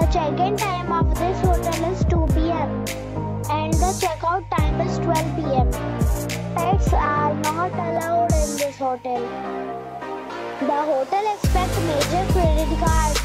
The check-in time of this hotel is 2 p.m. and the checkout time is 12 p.m. Pets are not allowed in this hotel. The hotel expects major credit cards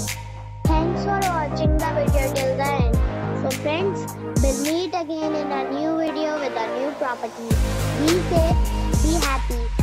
property. Be safe, be happy.